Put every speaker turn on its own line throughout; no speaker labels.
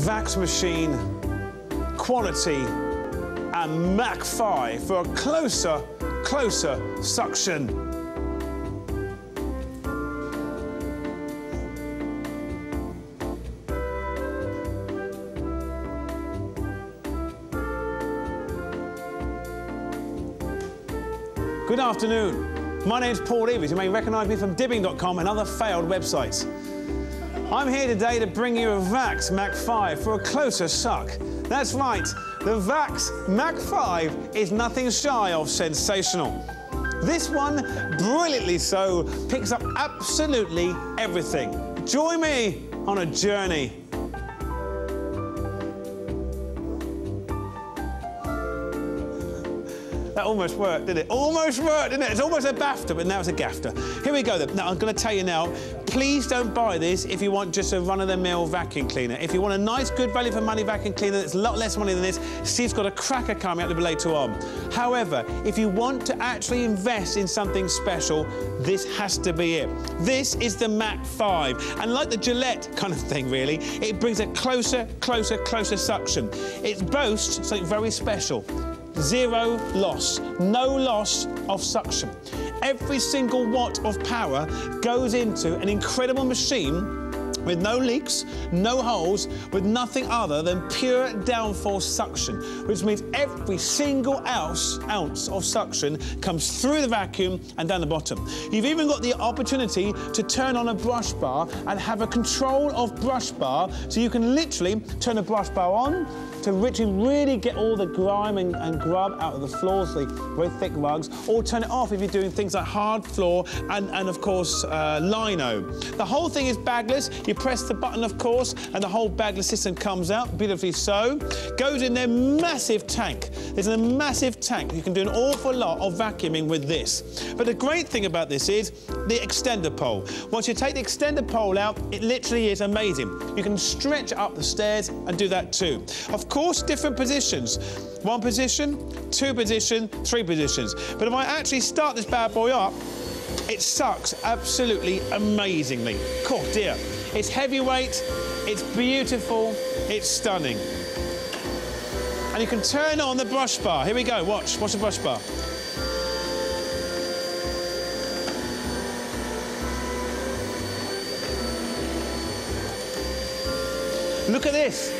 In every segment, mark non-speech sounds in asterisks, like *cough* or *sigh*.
Vax machine, quality, and Mach 5 for a closer, closer suction. Good afternoon. My name's Paul Evers. You may recognise me from Dibbing.com and other failed websites. I'm here today to bring you a Vax Mach 5 for a closer suck. That's right, the Vax Mach 5 is nothing shy of sensational. This one, brilliantly so, picks up absolutely everything. Join me on a journey almost worked, didn't it? Almost worked, didn't it? It's almost a BAFTA, but now it's a GAFTA. Here we go, then. Now, I'm going to tell you now, please don't buy this if you want just a run-of-the-mill vacuum cleaner. If you want a nice, good value-for-money vacuum cleaner that's a lot less money than this, Steve's got a cracker coming up later on. However, if you want to actually invest in something special, this has to be it. This is the Mach 5. And like the Gillette kind of thing, really, it brings a closer, closer, closer suction. It boasts something very special zero loss, no loss of suction. Every single watt of power goes into an incredible machine with no leaks, no holes, with nothing other than pure downforce suction, which means every single ounce, ounce of suction comes through the vacuum and down the bottom. You've even got the opportunity to turn on a brush bar and have a control of brush bar, so you can literally turn a brush bar on, to really, really get all the grime and, and, grub out of the floors, the very thick rugs, or turn it off if you're doing things like hard floor and, and of course, uh, lino. The whole thing is bagless. You press the button, of course, and the whole bagless system comes out, beautifully so. Goes in their massive tank. There's a massive tank. You can do an awful lot of vacuuming with this. But the great thing about this is the extender pole. Once you take the extender pole out, it literally is amazing. You can stretch up the stairs and do that too. Of course, different positions. One position, two position, three positions. But if I actually start this bad boy up, it sucks absolutely amazingly. Cool, dear. It's heavyweight, it's beautiful, it's stunning. And you can turn on the brush bar. Here we go, watch, watch the brush bar. Look at this.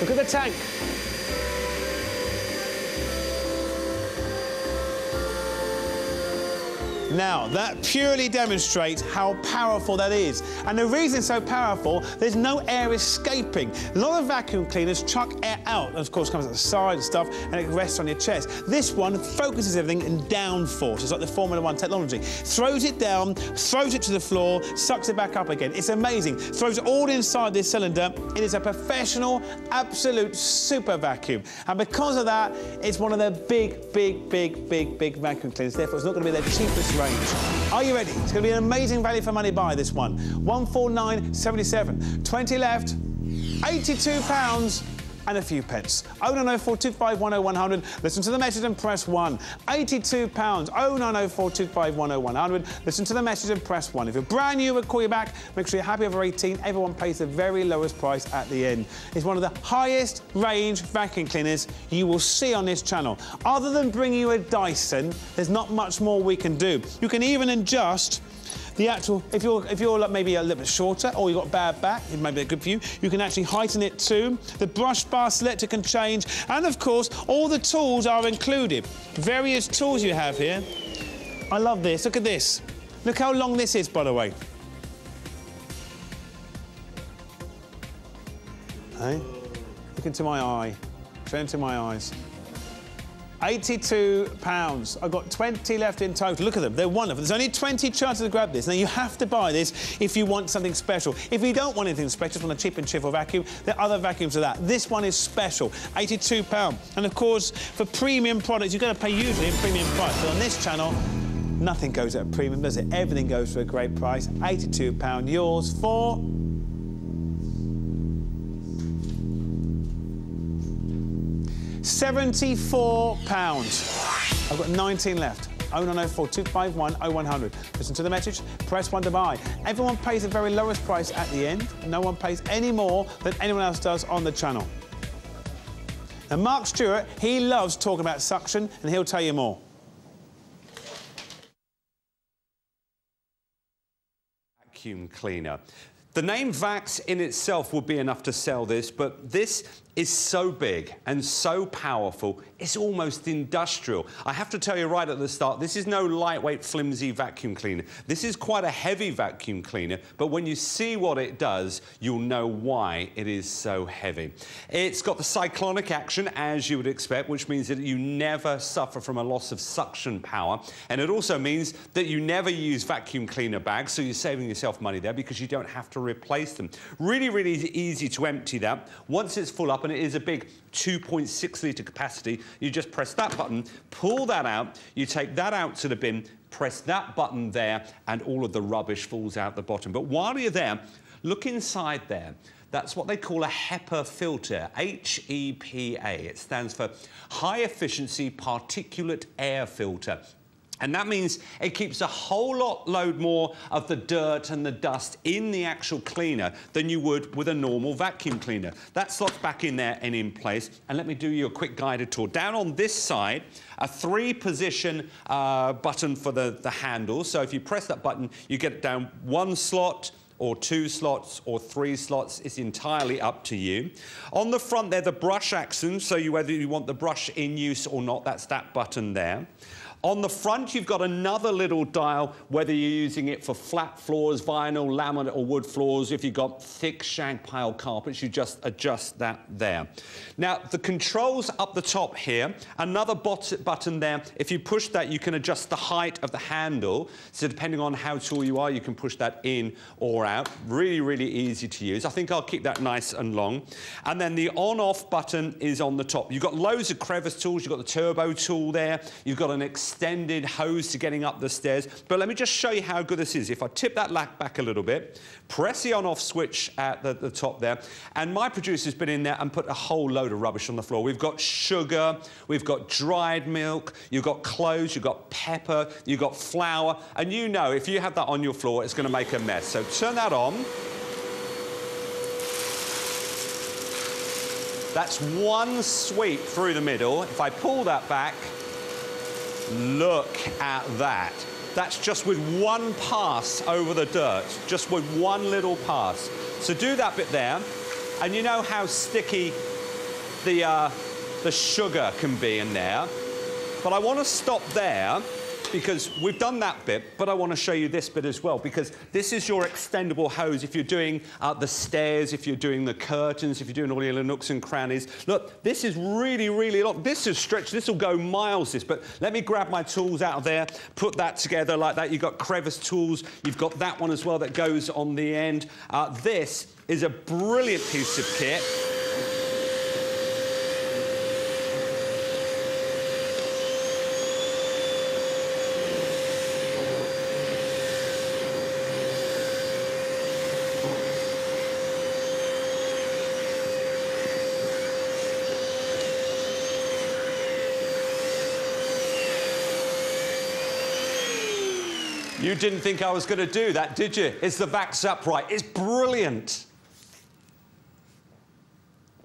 Look at the tank. Now, that purely demonstrates how powerful that is. And the reason it's so powerful, there's no air escaping. A lot of vacuum cleaners chuck air out, and of course comes at the side and stuff, and it rests on your chest. This one focuses everything in downforce. It's like the Formula One technology. Throws it down, throws it to the floor, sucks it back up again. It's amazing. Throws it all inside this cylinder. It is a professional, absolute super vacuum. And because of that, it's one of the big, big, big, big, big vacuum cleaners. Therefore, it's not going to be their cheapest range. Are you ready? It's going to be an amazing value for money buy, this one. 149.77. 20 left. 82 pounds and a few pence. 09042510100. Listen to the message and press 1. 82 pounds. 09042510100. Listen to the message and press 1. If you're brand new, we'll call you back. Make sure you're happy over 18. Everyone pays the very lowest price at the end. It's one of the highest range vacuum cleaners you will see on this channel. Other than bringing you a Dyson, there's not much more we can do. You can even adjust the actual, if you're, if you're like maybe a little bit shorter or you've got bad back, it may be a good for you, you can actually heighten it too. The brush bar selector can change. And of course, all the tools are included. Various tools you have here. I love this. Look at this. Look how long this is, by the way. Hey? Look into my eye. Turn into my eyes. 82 pounds. I've got 20 left in total. Look at them, they're wonderful. There's only 20 chances to grab this. Now, you have to buy this if you want something special. If you don't want anything special, want a cheap and cheerful vacuum, there are other vacuums of that. This one is special, 82 pound. And of course, for premium products, you're going to pay usually a premium price. But on this channel, nothing goes at a premium, does it? Everything goes for a great price. 82 pound, yours for 74 pounds. I've got 19 left. 0904 251 0100. Listen to the message, press 1 to buy. Everyone pays the very lowest price at the end. No one pays any more than anyone else does on the channel. Now, Mark Stewart, he loves talking about suction, and he'll tell you more.
Vacuum cleaner. The name Vax in itself would be enough to sell this, but this is so big and so powerful, it's almost industrial. I have to tell you right at the start, this is no lightweight, flimsy vacuum cleaner. This is quite a heavy vacuum cleaner, but when you see what it does, you'll know why it is so heavy. It's got the cyclonic action, as you would expect, which means that you never suffer from a loss of suction power. And it also means that you never use vacuum cleaner bags, so you're saving yourself money there because you don't have to replace them. Really, really easy to empty that. Once it's full up, up and it is a big 2.6 litre capacity, you just press that button, pull that out, you take that out to the bin, press that button there, and all of the rubbish falls out the bottom. But while you're there, look inside there. That's what they call a HEPA filter, H-E-P-A. It stands for High Efficiency Particulate Air Filter. And that means it keeps a whole lot load more of the dirt and the dust in the actual cleaner than you would with a normal vacuum cleaner. That slots back in there and in place. And let me do you a quick guided tour. Down on this side, a three position uh, button for the, the handle. So if you press that button, you get it down one slot, or two slots or three slots. It's entirely up to you. On the front there, the brush action, so you, whether you want the brush in use or not, that's that button there. On the front, you've got another little dial, whether you're using it for flat floors, vinyl, laminate or wood floors. If you've got thick shag pile carpets, you just adjust that there. Now, the controls up the top here, another button there. If you push that, you can adjust the height of the handle. So depending on how tall you are, you can push that in or out. Really, really easy to use. I think I'll keep that nice and long. And then the on-off button is on the top. You've got loads of crevice tools. You've got the turbo tool there. You've got an extended hose to getting up the stairs. But let me just show you how good this is. If I tip that lack back a little bit, press the on-off switch at the, the, top there, and my producer's been in there and put a whole load of rubbish on the floor. We've got sugar, we've got dried milk, you've got clothes, you've got pepper, you've got flour, and you know if you have that on your floor, it's going to make a mess. So turn that on. That's one sweep through the middle. If I pull that back, Look at that. That's just with one pass over the dirt, just with one little pass. So do that bit there, and you know how sticky the, uh, the sugar can be in there. But I want to stop there because we've done that bit, but I want to show you this bit as well, because this is your extendable hose if you're doing uh, the stairs, if you're doing the curtains, if you're doing all your nooks and crannies. Look, this is really, really long. This is stretched. This will go miles, this, but let me grab my tools out of there, put that together like that. You've got crevice tools. You've got that one as well that goes on the end. Uh, this is a brilliant piece of kit. You didn't think I was going to do that, did you? It's the Vax Upright. It's brilliant.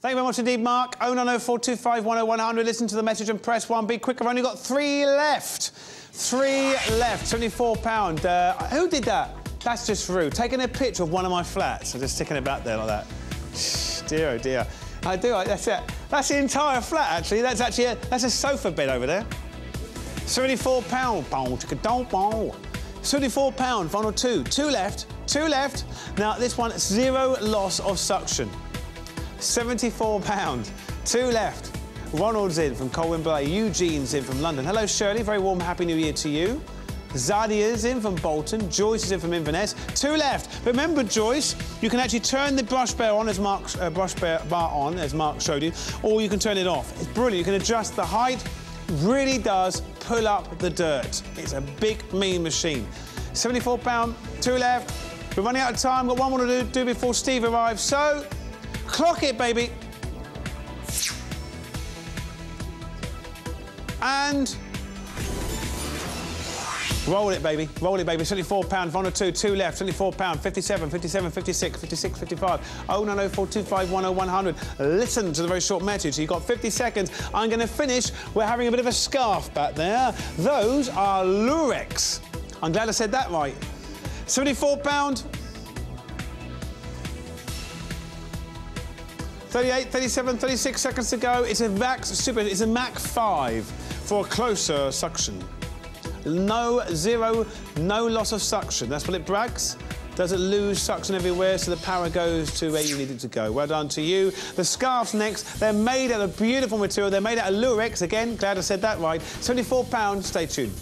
Thank you very much indeed, Mark. 09042510100. Listen to the message and press one. Be quick. I've only got three left. Three left. £74. Uh, who did that? That's just rude. Taking a picture of one of my flats and just sticking it back there like that. *sighs* dear, oh dear. I do. I, that's it. That's the entire flat, actually. That's actually a, that's a sofa bed over there. £74. £74, final two. Two left, two left. Now, this one, zero loss of suction. £74, two left. Ronald's in from Colwyn Bay. Eugene's in from London. Hello, Shirley. Very warm Happy New Year to you. Zadia's in from Bolton. Joyce is in from Inverness. Two left. Remember, Joyce, you can actually turn the brush bar on as uh, brush bar on, as Mark showed you, or you can turn it off. It's brilliant. You can adjust the height. Really does pull up the dirt. It's a big, mean machine. £74, two left. We're running out of time. Got one more to do, do before Steve arrives. So, clock it, baby. And Roll it, baby. Roll it, baby. 74 pound, one or two, two left. 74 pound, 57, 57, 56, 56, 55. 090425 100. Listen to the very short message. You've got 50 seconds. I'm going to finish. We're having a bit of a scarf back there. Those are Lurex. I'm glad I said that right. 74 pound. 38, 37, 36 seconds to go. It's a Vax Super. It's a Mach 5 for a closer suction. No, zero, no loss of suction. That's what it brags. Doesn't lose suction everywhere, so the power goes to where you need it to go. Well done to you. The scarves next. They're made out of beautiful material. They're made out of Lurex. Again, glad I said that right. £74. Stay tuned.